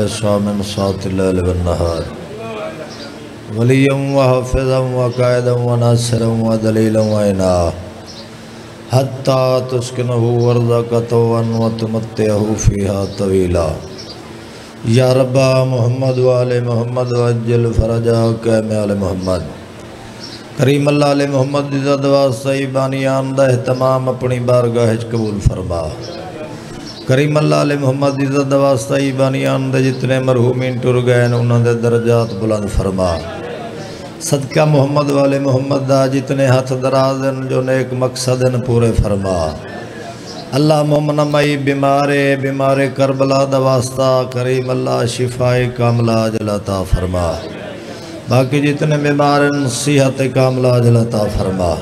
मुखलसा मिन सातिल वन्नहार वलियम व हाफिज़म व कायदम व नासिरम व दलीलम व इना हत्ता तुस्किनहु वर्ज़क़तवन व तुमत्तिहु फ़ीहा तवीला या रब्बा मोहम्मद वाले मोहम्मद वजल फरजा कैम आल मोहम्मद करीम अल्लाह मोहम्मद इज़्ज़त वास्ते बानियान दा तमाम अपनी बारगाह कबूल फरमा करीम अल्लाह मोहम्मद इज़्ज़त वास्ते बानियान दे जितने मरहूमीन टुर गए न, उन्हां दे दर्जात बुलंद फरमा। सदका मोहम्मद वाले मोहम्मद दा जितने हथ दराज जो नेक मकसद हैं पूरे फरमा। अल्लाह मोमन मई बीमारे बीमारे करबला दा वास्ता करीम अल्लाह शिफाए कामला जलाता फरमा। बाकी जितने बीमार सेहत कामला जलाता फरमा।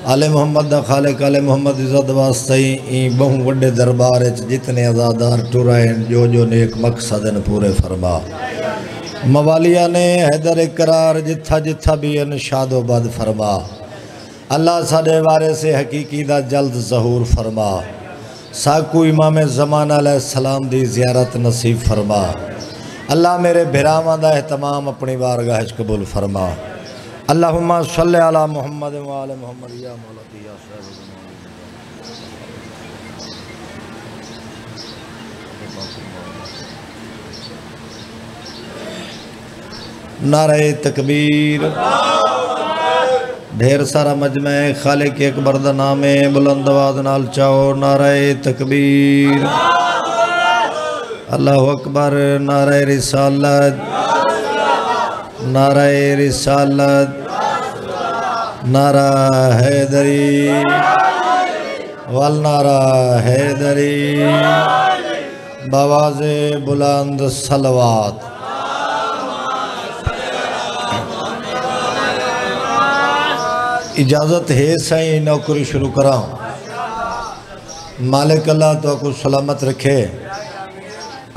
आले मोहम्मद दा खालिक मोहम्मद इज़्ज़त वास्ते ई बहु वड्डे दरबार जितने आज़ादार टुराए जो जो नेक मकसद पूरे फरमा। मवालिया ने हैदर करार जिथा जिथा भी इन फरमा। अल्लाह साढ़े वारे से हकीकी दा जल्द जहूर फरमा। साकू इमाम जमान सलाम दी जियारत नसीब फरमा। अल्लाह मेरे बिरावां दा एहतमाम अपनी बारगाह कबूल फरमा। अल्लाहुम्मा सल्ले अला मुहम्मद व आले मुहम्मद, या मौला या नारे तकबीर। ढेर सारा मजमे खाले के अकबर नाम बुलंद आवाज़ नाल चाओ नारे तकबीर। अल्लाह अकबर, नारे रिसालत। नारे रिसालत। नारा हैदरी वल नारा हैदरी बवाजे बुलंद सलवात। इजाज़त है सही नौकरी शुरू करा मालिक अल्लाह तो को सलामत रखे।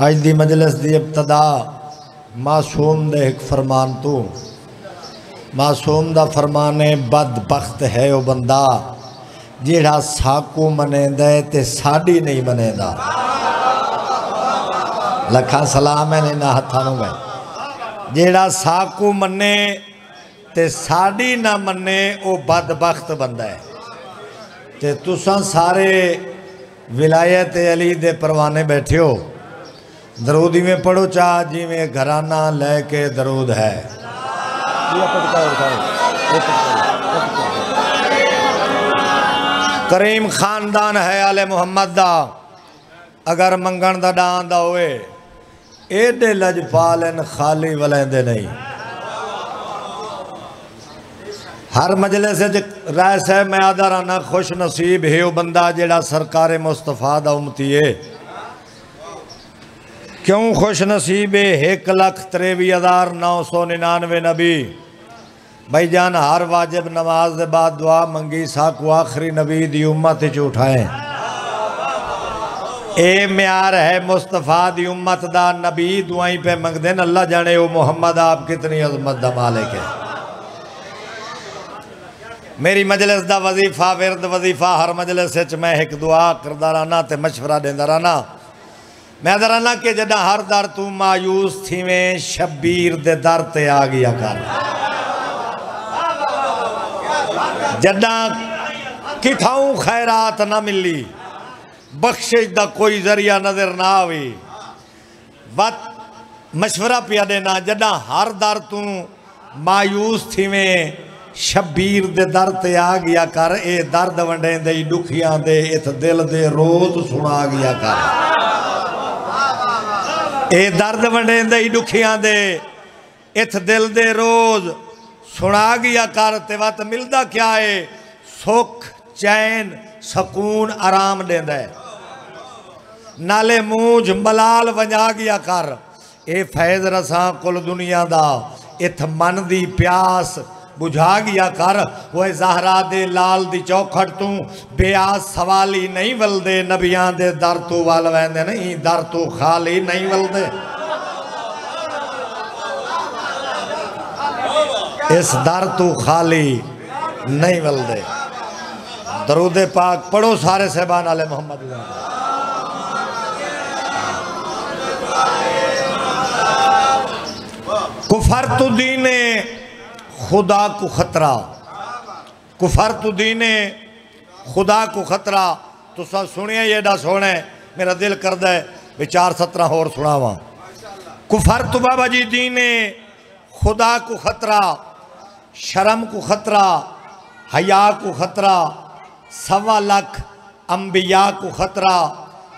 अज दी मजलिस दी इब्तदा मासूम दे एक फरमान तू। मासूम दा फरमान, बदबख्त है वो बंदा। जेड़ा साकू मनेंदा है ते साड़ी नहीं मनेंदा। लखा सलाम है, इन्हां हत्थां नूं गए जेड़ा साकू मने ते साड़ी ना मन्ने वो बदबख्त बंदा है। ते तुसा सारे विलायत अली दे परवाने बैठे हो। दरूद में पढ़ो चाह जिमें घराना लेके दरूद है। करीम खानदान है आले मुहम्मद दा। अगर मंगण दा डां दा होए एडे खाली वलेंदे नहीं। हर मजले से राय साहब, मैं आदा राना खुश नसीब है, वो बंदा जेड़ा सरकार मुस्तफ़ा दा है। क्यों खुश नसीब है? एक लख त्रेवी हज़ार नौ सौ निन्यानवे नबी। भाई जान, हर वाजिब नमाज़ के बाद दुआ मंगी, साकू आखिरी नबी दी उम्मत च उठाए। ए म्यार है मुस्तफ़ा दी उम्मत दा, नबी दुआई पे मंगदे न, अल्लाह जाने वो मोहम्मद आप कितनी अजमत दा मालिक है। मेरी मजलिस दा वजीफा, विरद वजीफा, हर मजलिस मैं एक दुआ करदा रहना ते मशवरा देंदा रहना मैं दराना कि जदा हर दर तू मायूस थीवें, शब्बीर दे दर ते आ गया कर। जदा किथाऊ खैरात ना मिली। बख्शिश दा कोई ज़रिया नज़र ना आवे। वत मशवरा पिया देना जदा हर दर तू मायूस थीवें। शबीर दे दर ते आ गया कर, ए दर्द वंडे दे दुखियाँ दे इत दिल दे रोज सुना गया कर। ए दर्द वंडे दे दुखियाँ दे इत दिल दे रोज सुना गया कर ते वत मिलदा क्या है सुख चैन आराम देंदा है नाले मूंझ मलाल वंजा गया कर ए फैज रसा कुल दुनिया दा इत मन दी प्यास बुझा गया कर वो जहरा दे लाल दी चौखट तू बेआस सवाली नहीं वलदे नबियाँ दे दर तू वल वैंदे नहीं दर तू खाली नहीं वलदे इस दर तू खाली नहीं वलदे। दरूदे पाक पढ़ो सारे सहबान आले मोहम्मद कुफर तो दीने खुदा को खतरा। कुफर तो दीने खुदा को खतरा। तो सब सुनिए ये एडा सोना मेरा दिल करता है भी चार सत्रह होर सुनावा कुफर तो बाबा जी दीने खुदा को खतरा। शर्म को खतरा, हया को खतरा, सवा लख अम्बिया को खतरा,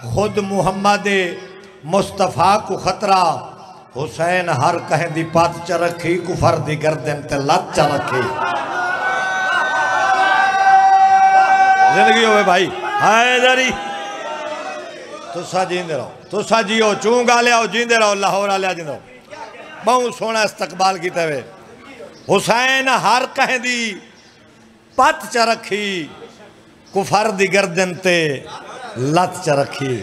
खुद मुहम्मद मुस्तफ़ा को खतरा। हुसैन हर कहें दी पत च रखी, कुफर दी गर्दन ते लत च रखी। ज़िंदगी होवे भाई, हाय दरी तुसा जींदे रहो तुसा जियो चूं गालिया जींदे रहो, लाहौर आलिया जींदे रहो। बहुत सोहना इस्तकबाल किया वे। हुसैन हर कह दी, पत च रखी, कुफर दी गर्दन ते लत च रखी।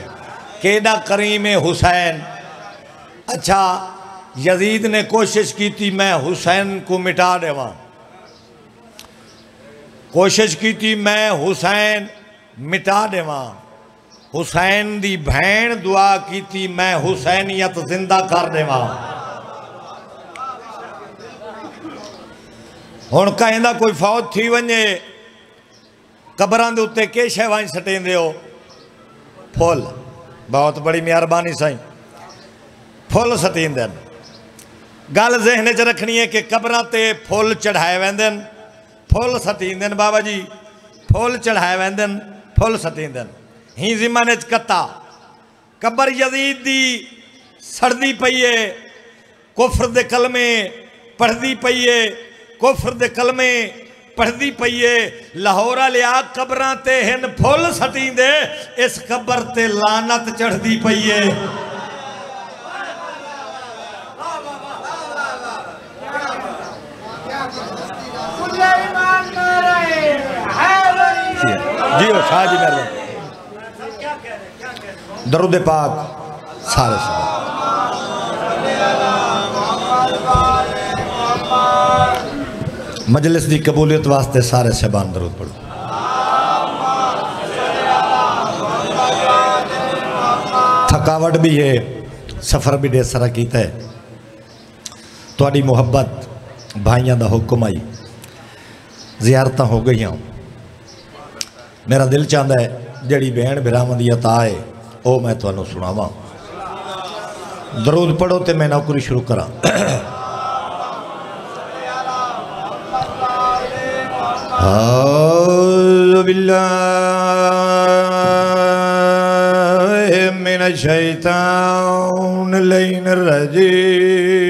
केडा करीम हुसैन? अच्छा यजीद ने कोशिश की थी मैं हुसैन को मिटा देवा। कोशिश की थी मैं हुसैन मिटा देवा। हुसैन दी भैन दुआ की थी मैं हुसैनियत ज़िंदा कर देवा। हूँ कहें कोई फौत थी वे कबर के उत्ते के वहीं सटेंदे हो फुल, बहुत बड़ी मेहरबानी साई। फुल सटींदे गल जहन च रखनी है कि कबर से फुल चढ़ाए वेंदे फुल सटींदे बाबा जी। फुल चढ़ाए वेंदे फुल सटींदे ही जिमाने च कत्ता। कबर यजीद दी सड़दी पई है, कुफर दे कलमे पढ़ती पई है। कुफर दे कलमे पढ़ती पई है। लाहौर लिया कबर ते हिन फुल सटींदे इस कबर ते लानत चढ़ती पई है। जी हो शाह जी दरुद पाक सारे मजलिस की कबूलियत वास्ते सारे शहबान दरुद पढ़ो। थकावट भी है, सफ़र भी ढेर सारा किया है। थोड़ी मुहब्बत, भाइयों का हुक्म आई। जियारत हो गई मेरा दिल चाहता है जड़ी बहन बिराव की अता है वह मैं तुम्हें सुनावा दरूद पढ़ो तो मैं नौकरी शुरू करा। मिन शैतान लैन रजीम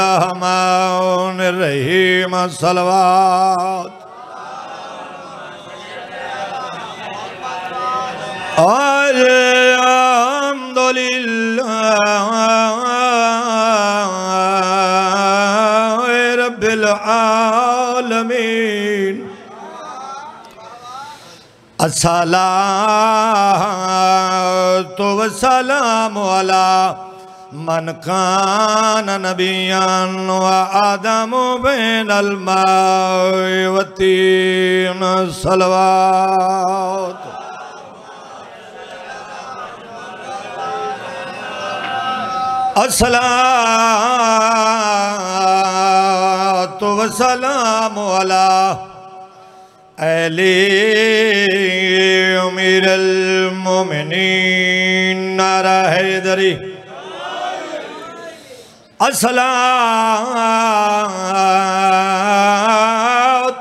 बिस्मिल्लाहमान रहीम सलवात असला तो वसलाम वाला मन कान नबियान आदम बेन अलमावतीन सलवात। असला तो वसलाम वाला अली अमीर मोमिनीन नारा हैदरी असला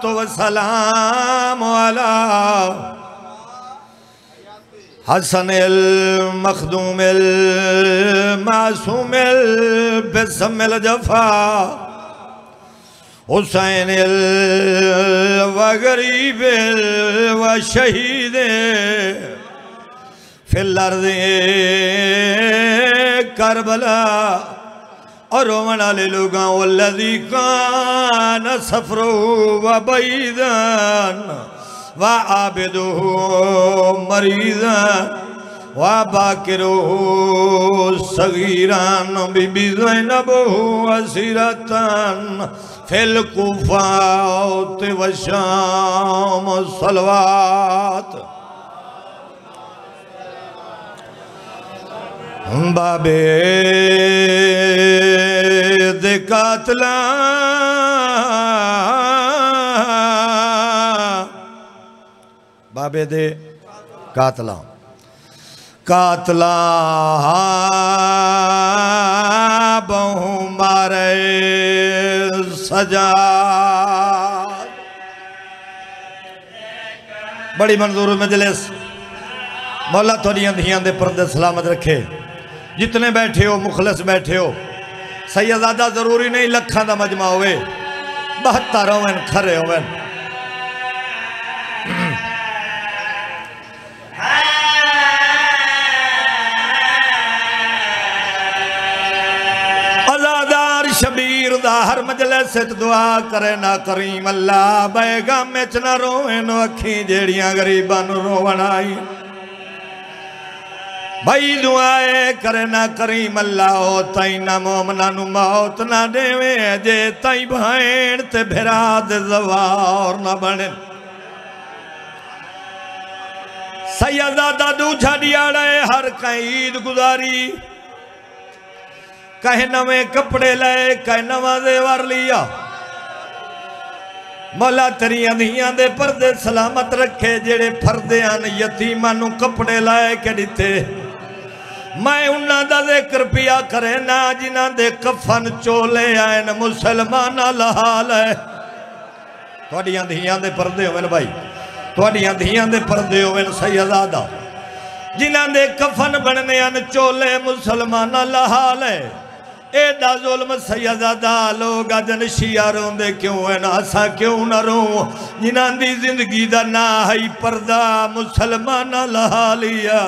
तो सलाम वाला हसन मखदूम मासूम बेसमिल जफा हुसैन व गरीब व शहीद फिलर करबला और रोमन वाले लोग वल्लदी कान सफरो व बैदन व आबिदो मरीदन वाबाकिरो सगीरान, बीबी जैनब असीरतन। फिल कुफात वशाम सलवात। बाबे दे दिकातला बाबे दे कातला। कातला बहु मारे सजा। बड़ी मंजूर मजलिस। मौला थोड़िया धियाँ दे पर्दे सलामत रखे। जितने बैठे हो, मुखलस बैठे हो, सैयदादा ज़रूरी नहीं, लखा का मजमा होवे। बहत्तर होवन, खरे होवन। हर मजले से दुआ करे ना करीम अल्लाह बैगा में च ना रोवे नो अखी जेड़ियां गरीबां रोवण आई दुआए करे मोमना नु मौत ना देवे जे ताई भेण ते भेरा दे जवार ना सैयदा दादू छड़ियाड़े हर कई ईद गुजारी ਕਹੇ ਨਵੇਂ ਕੱਪੜੇ ਲਏ ਕਹੇ ਨਵਾਂ ਜ਼ੇਵਰ ਲਿਆ। ਮੌਲਾ ਤੇਰੀਆਂ ਧੀਆਂ ਦੇ ਪਰਦੇ ਸਲਾਮਤ ਰੱਖੇ, ਜਿਹੜੇ ਫਰਦੇ ਹਨ ਯਤੀਮਾਂ ਨੂੰ ਕੱਪੜੇ ਲਾਏ ਕੇ ਦਿੱਤੇ। ਮੈਂ ਉਹਨਾਂ ਦਾ ਜ਼ਿਕਰ ਪਿਆ ਕਰੇ ਨਾ, ਜਿਨ੍ਹਾਂ ਦੇ ਕਫਨ ਚੋਲੇ ਆਇਨ ਮੁਸਲਮਾਨਾਂ ਦਾ ਹਾਲ ਹੈ। ਤੁਹਾਡੀਆਂ ਧੀਆਂ ਦੇ ਪਰਦੇ ਹੋਵੇ ਭਾਈ, ਤੁਹਾਡੀਆਂ ਧੀਆਂ ਦੇ ਪਰਦੇ ਹੋਵੇ ਸੈਯਦਾਦਾ ਜਿਨ੍ਹਾਂ ਦੇ ਕਫਨ ਬਣਨੇ ਹਨ ਚੋਲੇ ਮੁਸਲਮਾਨਾਂ ਦਾ ਹਾਲ ਹੈ। एडा जुल्म सैयदा लोग अजन शिया क्यों? है ना असा क्यों ना रो जिन्हां दी ज़िंदगी का ना ही पर्दा, मुसलमान लहा लिया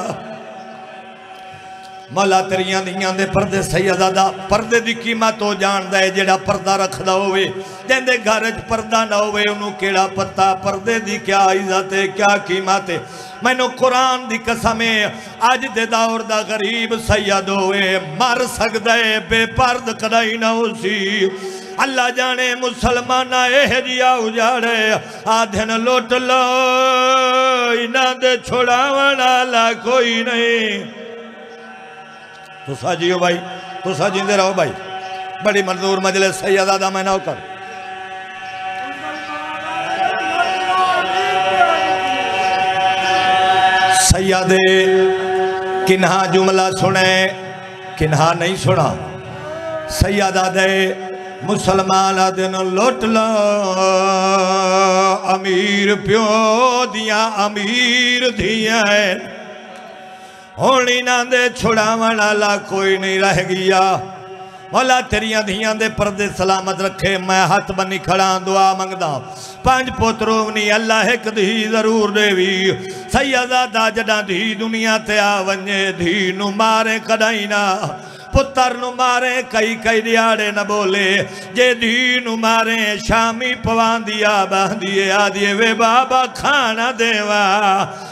मौला तेरियाँ दियाँ दे पर्दे सैयदा पर्दे कीमत हो जानदा है, जेड़ा पर्दा रखता जिंदे घर च ना होवे ओनू केड़ा पता पर्दे क्या इज़्ज़त है, क्या कीमत है? मैनू कुरान दी कसम है अज दे दौर का गरीब सैयद होवे। मर सकदा है, बेपर्द कदाई ना उसी। अल्लाह जाने मुसलमान एह जिया उजाड़े आधन लुट लो, इन्हां वाला कोई नहीं। तुसा जियो भाई, तुसा जींदे रहो भाई। बड़ी मंजूर मजले सैयदा दा मैं नौकर सैयदे किन्हा जुमला सुने, किन्हा नहीं सुना। सैयदा दे मुसलमान दिन लुट लो। अमीर प्यो दिया अमीर दिया ਹੁਣ ਇਹਨਾਂ ਦੇ ਛੁਡਾਵਣ ਵਾਲਾ ਕੋਈ ਨਹੀਂ ਰਹਿ ਗਿਆ ਮੌਲਾ ਤੇਰੀਆਂ ਧੀਆਂ ਦੇ ਪਰਦੇ ਸਲਾਮਤ ਰੱਖੇ ਮੈਂ ਹੱਥ ਬੰਨੀ ਖੜਾ ਦੁਆ ਮੰਗਦਾ ਪੰਜ ਪੁੱਤਰੋ ਨਹੀਂ ਅੱਲਾ ਇੱਕ ਧੀ ਜ਼ਰੂਰ ਦੇਵੀ ਸੈਯਦਾ ਦਾ ਜਦਾਂ ਧੀ ਦੁਨੀਆ ਤੇ ਆ ਵੰਜੇ ਧੀ ਨੂੰ ਮਾਰੇ ਕਦਾਈ ਨਾ पुत्र मारे, कई कई दिहाड़े न बोले। जे धी मारे, शामी पवादिया आ बहदी वे बाबा खाना देवा,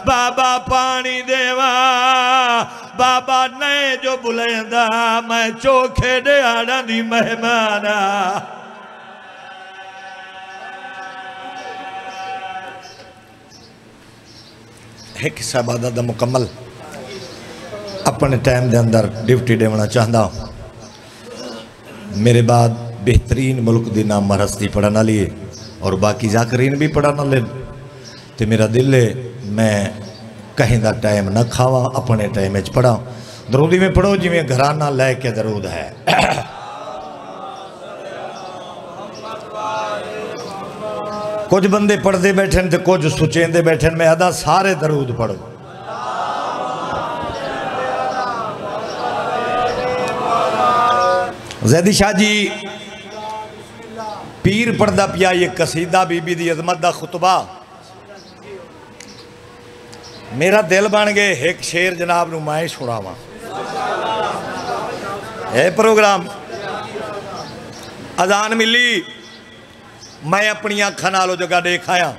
बाबा पानी देवा। बाबा नए जो बुलेंदा, मैं चोखे दिहाड़ा दी मेहमान है किस्सा बादा मुकम्मल। अपने टाइम के अंदर ड्यूटी देना चाहता मेरे बाद बेहतरीन मुल्क की नाम हस्ती पढ़ने वाली है और बाकी जाकरीन भी पढ़ने वाले तो मेरा दिल है, मैं कहीं का टाइम ना खावा, अपने टाइम पढ़ा। दरूदी में पढ़ो जिमें घराना लैके दरूद है। कुछ बंदे पढ़ते बैठे तो कुछ सुचेंदे बैठे मैं आदा सारे दरूद पढ़ो। जैदी शाह जी, पीर पढ़ता पिया, ये कसीदा बीबी दी अजमत का खुतबा। मेरा दिल बन गए एक शेर जनाब न मैं सुनावा। है प्रोग्राम, अजान मिली, मैं अपनी अखा नालों जगह देख आया।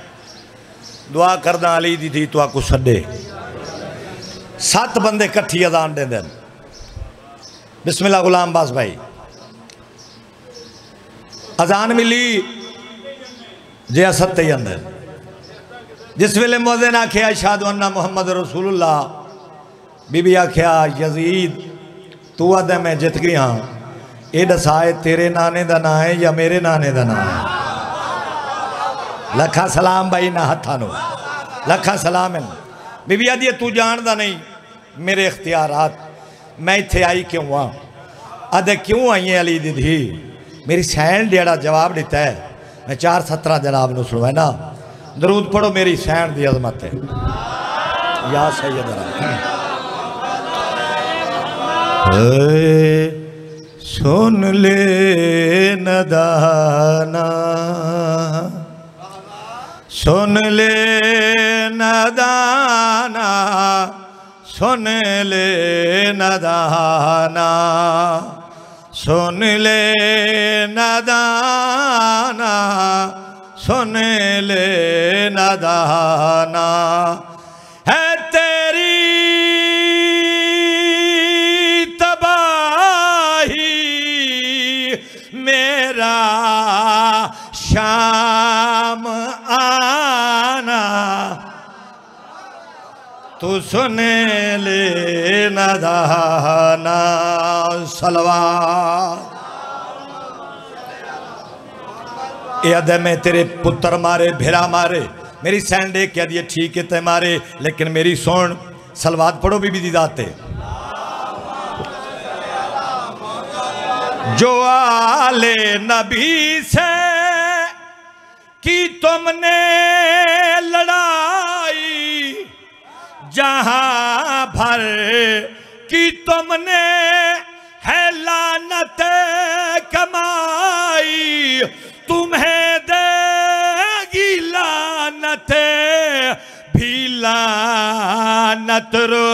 दुआ करदा अली दी थी तो आकू सडे सत्त बंदे कट्ठी अजान दे दिन बिस्मिल्लाह गुलाम बास भाई। अजान मिली। जे असत ही अंदर। जिस वेले मोहन आख्या, शाद अन्ना मुहम्मद रसूलुल्लाह। बीबी आख्या, यजीद, तू आद मैं जित गई हाँ ये दसा है तेरे नाने का ना है या मेरे नाने का ना है? लखा सलाम भाई, ना हथा नो। लखा सलाम है बीबी आदि तू जानता नहीं, मेरे इख्तियारात, मैं इतने आई क्यों हाँ अद क्यों आई है अली दीदी? मेरी सैन जड़ा जवाब दिता है, मैं चार सत्रह जनाब न सुनवा ना दरूद पढ़ो मेरी सैन की अजमत है या सैयद सुन ले नदाना। सुन ले नदाना। सुन ले नदाना। सुन ले नदाना, सुन ले नदाना। है तेरी तबाही मेरा शाम आना। तू सुन ले नदाना सलवा ये में तेरे पुत्र मारे भेरा मारे, मेरी सैंडे कह दिए, ठीक है, ते मारे, लेकिन मेरी सुन, सलवाद पढ़ो भी दी दाते जो आले नबी से, की तुमने लड़ाई, जहाँ भर, की तुमने है लानत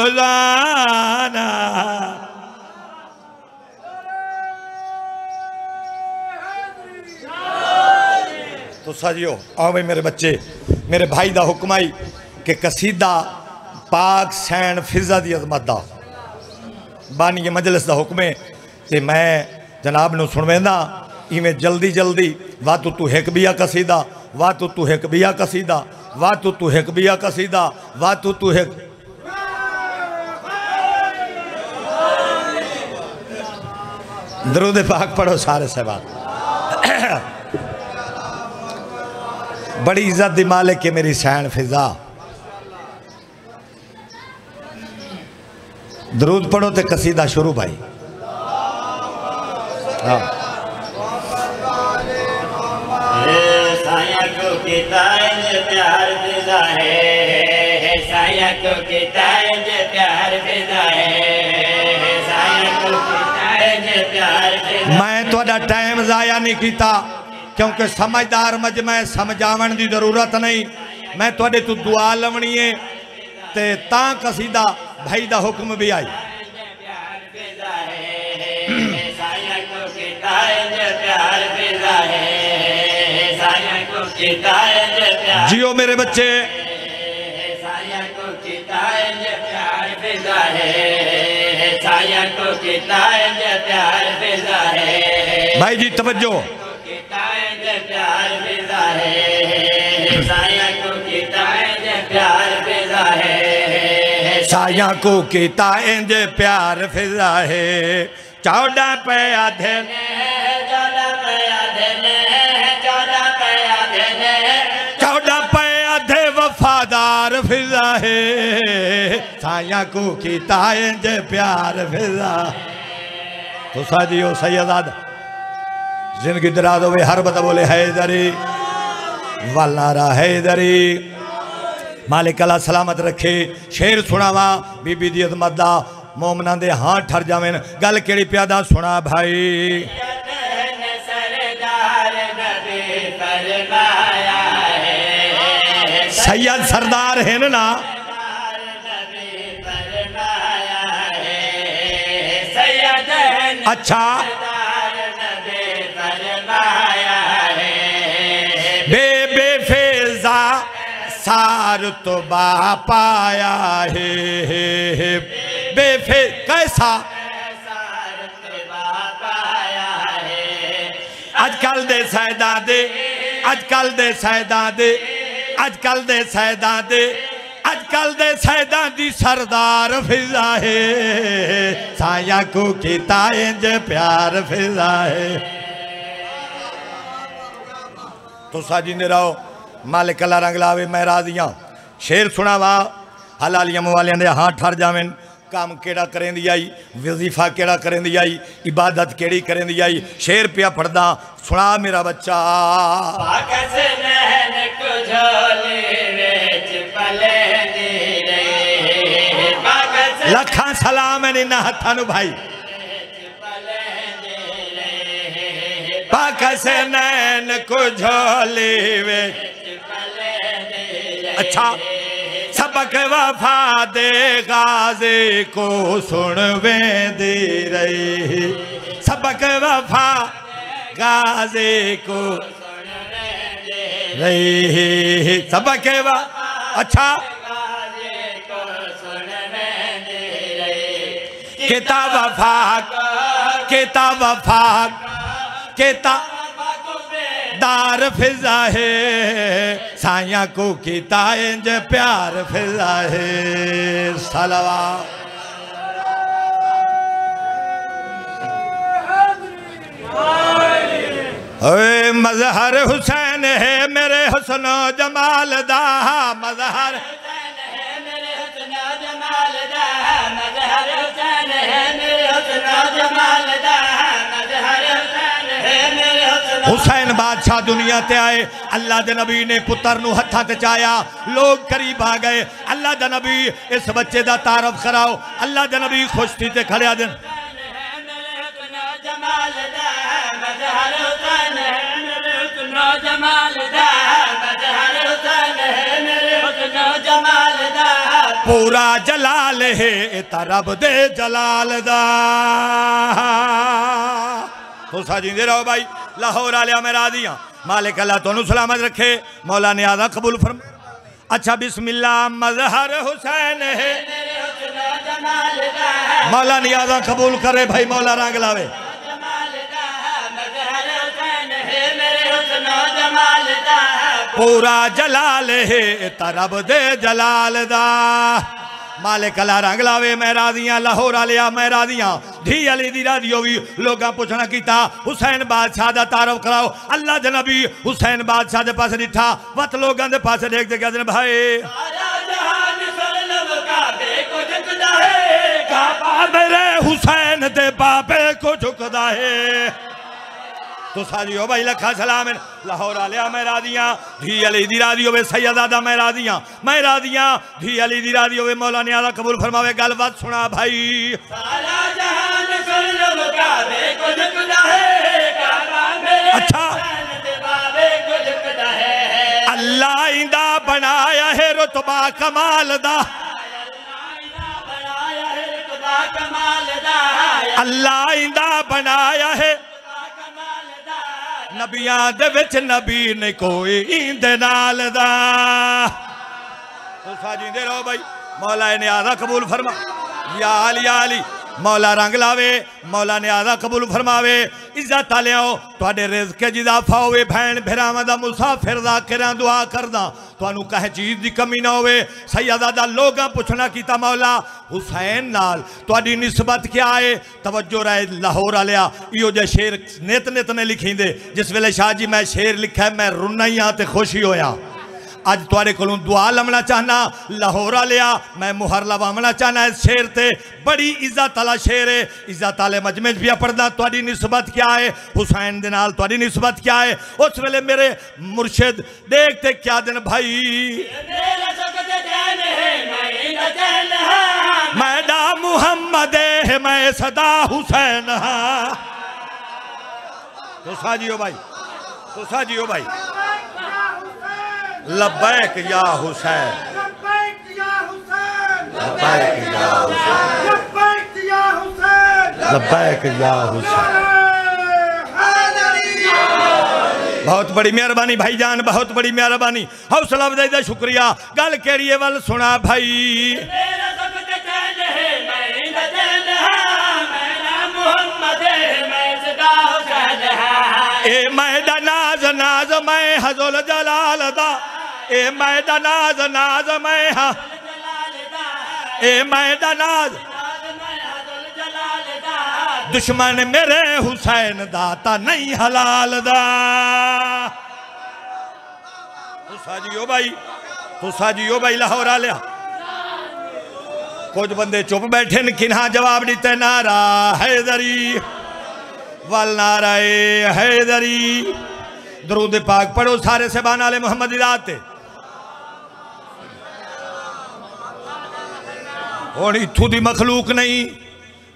लानत तो सजियो, आओ भाई मेरे बच्चे, मेरे भाई का हुक्म आई कि कसीदा पाक सैन फिजा की अजमत का बानी मजलिस का हुक्म है तो मैं जनाब न सुनवेंदा इवें जल्दी जल्दी, वाह तू तू हिक बिया कसीदा, वाह तू तू हिक बिया कसीदा, वाह तू तू हिक बिया कसीदा, वाह तू तू हिक दरूद पाक पढ़ो सारे सहबान। बड़ी इज़्ज़त दी मालिक है मेरी सैन फिजा। दरूद पढ़ो तो कसीदा शुरू भाई। हाँ। प्यार है है। मैं थोड़ा टाइम जाया नहीं किया क्योंकि समझदार मजमा समझावन की ज़रूरत नहीं। मैं थोड़े तू दुआ लवनी है ते ता कसीदा भाई का हुक्म भी आई। जियो मेरे बच्चे। को प्यार है भाई जी तवज्जो। प्यार है साया को प्यार है साया को किता इंज प्यार फिजा है चौदह पे अधन साया को किता प्यार फिजा तो साजियो सैयदाद ज़िंदगी दराज होवे हर बंदा बोले हैदरी वालारा हैदरी मालिक अल्लाह सलामत रखे शेर सुनावा बीबी दी अजमत दा मोमना दे हाथ ठर जावें गल केड़ी प्यादा सुना भाई है सैयद सरदार है ना अच्छा। बेबे फेजा, सार तो बा पाया है। बेफे कैसा? अजकल दे सैदादे अजकल दे सैदादे अजकल दे सैदादे अजकल कल दे सैदा दी सरदार फिजा है। साया को कीता इंज प्यार फिजा है। तो साजिंदे रहो, मालिक अल्लाह रंग लावे, मैं राजियाँ शेर सुनावा हलालियाँ वालियाँ दे हाथ ठर जावें काम केड़ा करें दी आई, वजीफा केड़ा करें दी आई, इबादत केड़ी करें दी आई। शेर पिया पढ़दा सुना मेरा बच्चा। पाकस नहन को लखा सलाम है नु भाई। पाकस नैन को झोली वे। अच्छा सबक वफा दे, गाजे को सुनवे दे रही। सबक वफा, गाजे को रही। सबक वा अच्छा किताब वफा किताब वफा किताब दार फिजा है। साया को किता इंज प्यार फिजा है। सलवा। ओए मजहर हुसैन है मेरे हुसन जमाल दा। मजहर हुस्न बादशाह दुनिया ते आए, अल्लाह दे नबी ने पुत्र ते चाया, लोग करीब आ गए। अल्लाह दे नबी इस बच्चे का तारफ कराओ, अल्लाह दे नबी खुश थी ते खड़े दिन पूरा जलाल है तरब दे जलाल दा। तो साजिंदे रहो भाई, लाहौर आलिया में रादियाँ मालिक अल्लाह तोनू सलामत रखे मौला ने आदा कबूल फरम। अच्छा बिस्मिल्लाह, मजहर हुसैन है। मौला ने आदा कबूल करे, भाई मौला रंग लावे। पूरा जलाल है तरब दे जलाल दा। मालिक अल्लाह रंग लावे मैं रादियाँ लाहौर आलिया मैं रादियाँ धी अली दी रादियो भी लोगां पुछना कीता हुसैन बादशाह दा तारफ कराओ। अल्लाह दे नबी हुसैन बादशाह दे पास डिठा वत लोगां दे पास देख देख कहते भाई। को हुसैन दे बाबे को झुकदा है। तो साजियो भाई लखा सलाम। लाहौर आलिया मैं रादियाँ धी अली दी रादियो वे सैयदादा मैं रादियाँ मैं रादियाँ धी अली दी रादियो वे मौला ने आला कबूल फरमावे गल बात सुना भाई अच्छा। अल्लाह इंदा बनाया है रुतबा कमाल दा। अल्लाह इंदा बनाया है। नबियाँ नबी ने कोई नाल दा तो साजिंदे रहो भाई मौला ने आदा कबूल फरमा या अली या अली मौला रंग लावे मौला ने आधा कबूल फरमावे इज्जत आलियाओ ਤੁਹਾਡੇ ਰਿਜ਼ਕ 'ਚ ਇਜ਼ਾਫਾ ਹੋਵੇ ਭੈਣ ਭਰਾਵਾਂ ਦਾ ਮੁਸਾਫਿਰ ਦਾ ਕਿਰਾਂ ਦੁਆ ਕਰਦਾ ਤੁਹਾਨੂੰ ਕਹੇ ਚੀਜ਼ ਦੀ ਕਮੀ ਨਾ ਹੋਵੇ ਸੈਯਦਾ ਦਾ ਲੋਕਾਂ ਪੁੱਛਣਾ ਕੀਤਾ ਮੌਲਾ ਹੁਸੈਨ ਨਾਲ ਤੁਹਾਡੀ ਨਿਸਬਤ ਕੀ ਹੈ ਤਵੱਜੋ ਰਾਏ ਲਾਹੌਰ ਵਾਲਿਆ ਇਹੋ ਜਿਹਾ ਸ਼ੇਰ ਨਿਤ ਨਿਤ ਨੇ ਲਿਖੀਂਦੇ ਜਿਸ ਵੇਲੇ ਸ਼ਾਹ ਜੀ ਮੈਂ ਸ਼ੇਰ ਲਿਖਿਆ ਮੈਂ ਰੁੰਨਾ ਹੀ ਆ ਤੇ ਖੁਸ਼ੀ ਹੋਇਆ अज थोड़े को दुआ लमना चाहना, लाहौरा लिया मैं मुहर लवावना चाहना इस शेर से बड़ी इज़्ज़त आला शेर है। इज़्ज़त आले मजमे भी पढ़ना थोड़ी नस्बत क्या है? हुसैन के नाल थोड़ी नस्बत क्या है? उस वे मेरे मुर्शिद देखते क्या दिन भाई। मैडा मुहम्मद मैं सदा हुसैन हाँ। तो साजी हो भाई तो साजी हो भाई। लबैक या हुसैन। लबैक या हुसैन। बहुत बड़ी मेहरबानी भाई जान बहुत बड़ी मेहरबानी। हौसला बधाई का शुक्रिया। गल करिए वाल सुना भाई। ए मैदाना हजोल जलाल दा। ए मैदा नाज नाज मैं हा। ए मैं नाज दुश्मन मेरे हुसैन दाता नहीं हलाल दा। तुसा जियो भाई, तुसा जियो भाई लाहौर आ लिया कुछ बंदे चुप बैठे न, किन्हा जवाब दिते? नारा हैदरी। वल नारा हैदरी। दरूद पाक पढ़ो सारे सहबान आले मोहम्मद इलाते हूँ इतों की मखलूक नहीं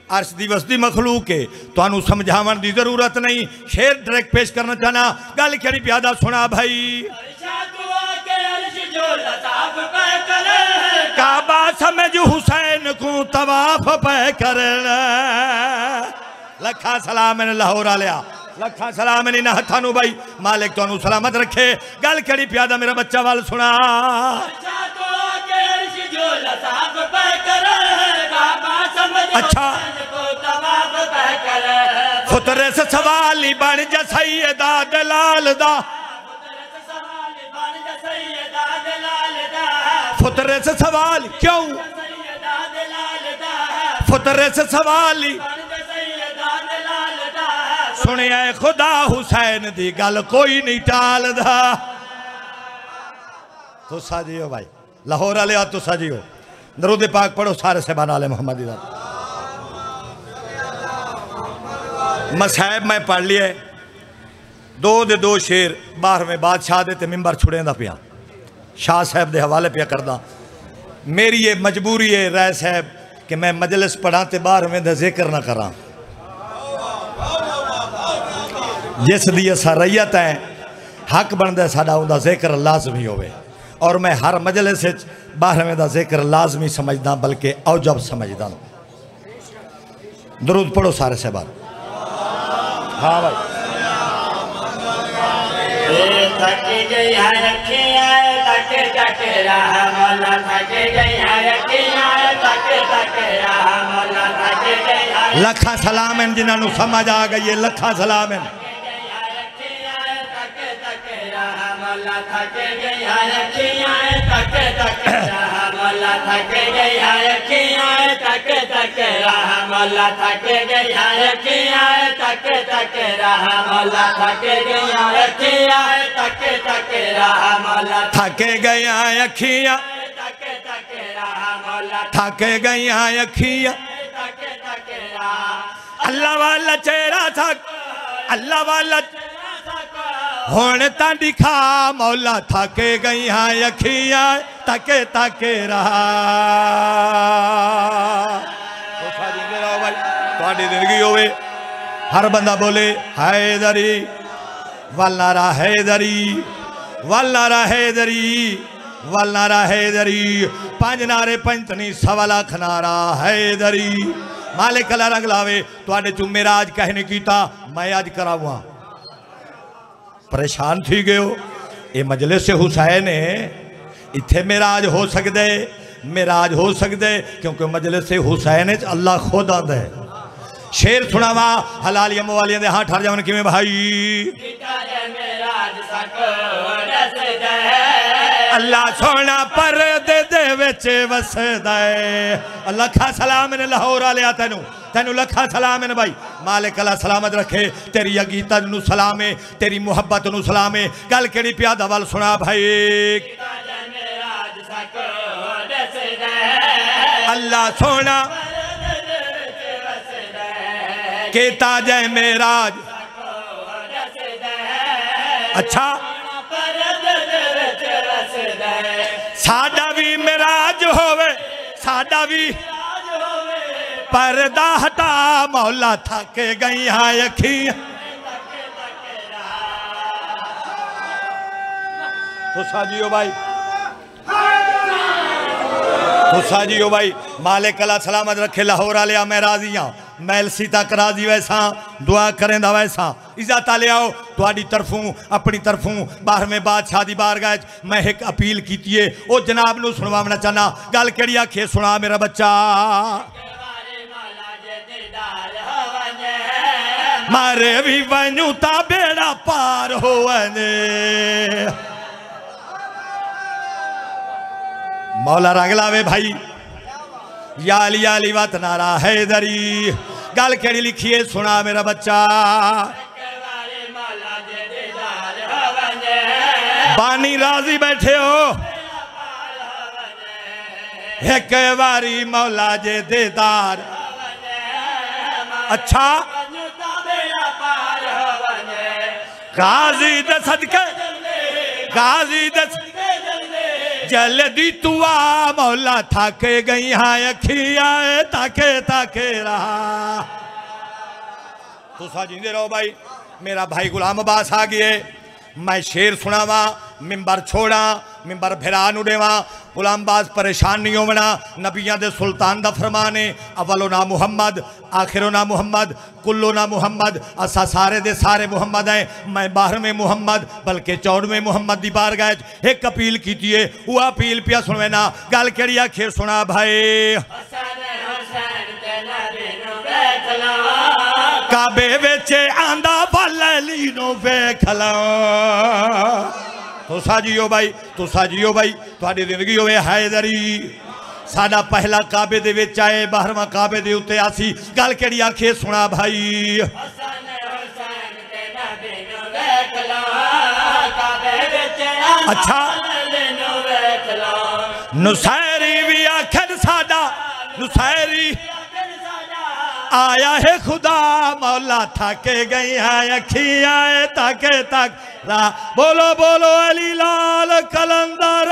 अर्श की वसदी मखलूक है। तो समझाव की ज़रूरत नहीं। शेर डायरेक्ट पेश करना चाहना, गल करी प्यादा सुना भाई। काबा समझ हुसैन को तवाफ पै कर लखा सलाम लाहौर लिया। लखा सलाम नहीं ना हथा बई। मालिक थानू सलामत रखे। गल कड़ी प्यादा मेरा बच्चा वाल सुना। अच्छा। फुतरे से सवाल ही बन जा सैदा दलाल दा। फुतरे सवाल क्यों? फुतरे से सवाल ही सुनिया खुदा हुसैन दी गल कोई नहीं टालदा तुसा जियो भाई लाहौर वाले आ तुसा जियो दरूद पाक पढ़ो सारे से बना ले मोहम्मद मसाहब मैं पढ़ लिया दो दे दो शेर बारहवें बादशाह दे ते मिंबर छुड़ेंदा पिया शाह साहब के हवाले पिया करदा मेरी ये मजबूरी है राय साहब कि मैं मजलिस पढ़ा तो बारहवें का ज़िक्र ना करा जिस दी असा रैयत है हक बनता साडा उनका ज़िक्र लाजमी होवे। और मैं हर मजलिस बारहवें का ज़िक्र लाजमी समझदा बल्कि औजब समझदा दरूद पढ़ो सारे साहबान। हाँ भाई। है है है लखा सलाम है जिन्होंने समझ आ गई है लखा सलाम है। थक गई तक तक रहा मौला थक गई तक तक रहा मौला थक गई तक तक रहा मौला थक गई तक तक रहा मौला थके गया अखियाँ। तक तक रहा मौला थके गया अखियाँ। तक तक रहा अल्लाह वाला चेहरा थक अल्लाह वाला ਹੁਣ ਤਾਂ ਦਿਖਾ ਮੌਲਾ ਥਕੇ ਗਈਆਂ ਅੱਖੀਆਂ ਤਕੇ ਤਕੇ ਰਹਾ ਤੋਫਾ ਜਿੰਦੇ ਰਹੋ ਭਾਈ ਤੁਹਾਡੀ ਜ਼ਿੰਦਗੀ ਹੋਵੇ ਹਰ ਬੰਦਾ ਬੋਲੇ ਹੈਦਰੀ ਵਲਨਾਰਾ ਹੈਦਰੀ ਵਲਨਾਰਾ ਹੈਦਰੀ ਵਲਨਾਰਾ ਹੈਦਰੀ ਪੰਜ ਨਾਰੇ ਪੰਜਤਨੀ ਸਵਾ ਲੱਖ ਨਾਰਾ ਹੈਦਰੀ ਮਾਲਿਕ ਅਲਾ ਰੰਗ ਲਾਵੇ ਤੁਹਾਡੇ ਚੋਂ ਮੇਰਾਜ ਕਹਿ ਨਹੀਂ ਕੀਤਾ ਮੈਂ ਅੱਜ ਕਰਾਵਾਂ परेशान थी गयो। ये मजलिस हुसैन है। इथे मेराज हो सकते मेराज हो सकते क्योंकि मजलिस हुसैन च अल्लाह खुद आंदा है। शेर सुनावा हलालिया मवालिया दे हाथ ठर जावन, किवें भाई? अल्लाह सोना परदे दे विच वसदा है। लखा सलाम ने लाहौर वालिया तेनू तेनू लखा सलाम ने भाई। मालिक अल्लाह सलामत रखे, तेरी अगीता नु सलाम, तेरी मुहब्बत सलाम। गल केड़ी प्यादा वाल सुना भाई। अल्लाह सोना। के ताजय मेराज। अच्छा। साडा भी मेराज होवे, साडा भी पर्दा हटा, मौला थक गई खुशा तो जियो भाई। तो खुशा जियो भाई माले कला सलामत रखे, लाहौर आलिया मैं राज़ी हाँ मैल सीता करा दी वैसा, दुआ करें वैसा। इजात ले आओ तरफों, अपनी तरफों। बारहवें बादशाह बार गाय मैं एक अपील की जनाब न चाहना गल के आखिए सुना मेरा बच्चा। मारे भी बनू ता बेड़ा पार हो मौला रंगला वे भाई। याली याली बात नारा है दरी। गल के लिखिए सुना मेरा बच्चा। बानी राज़ी बैठे हो। एक बारी मौला जे देदार। अच्छा? गाजी दे सदके, गाजी दे जल्दी तुआ मौला थाके गई हाँ अखिया ताके ताके रहा। जींदे रहो भाई, मेरा भाई गुलाम अब्बास आ गए मैं शेर सुनावा मिंबर छोड़ा मिंबर फिरा नु देवा गुलाम परेशान नहीं होना नबिया दे सुल्तान दा फरमाने अवलो ना मुहम्मद आखिरो ना मुहम्मद कुल्लो ना मुहम्मद असा सारे दे सारे मुहम्मद हैं। मैं बारहवें मुहम्मद बल्कि चौदहवें मुहम्मद दी बार गए एक अपील की है वो अपील पिया सुनवे ना गल केड़ी आखिर सुना भाई? हसन हुसैन ते चीज़ों पे तुसा तो जियो भाई तो तुसा जियो भाई थोड़ी ज़िंदगी होवे हैदरी। साडा पहला काबे दे आए बारहवा काबे दे उत्ते आसी। गल केड़ी आखे, सुना भाई। अच्छा। नुसैरी भी आखन साडा, नुसैरी। आया है खुदा, मौला थके गई है, अखियाँ थके थक रा। बोलो बोलो, अली लाल कलंदर।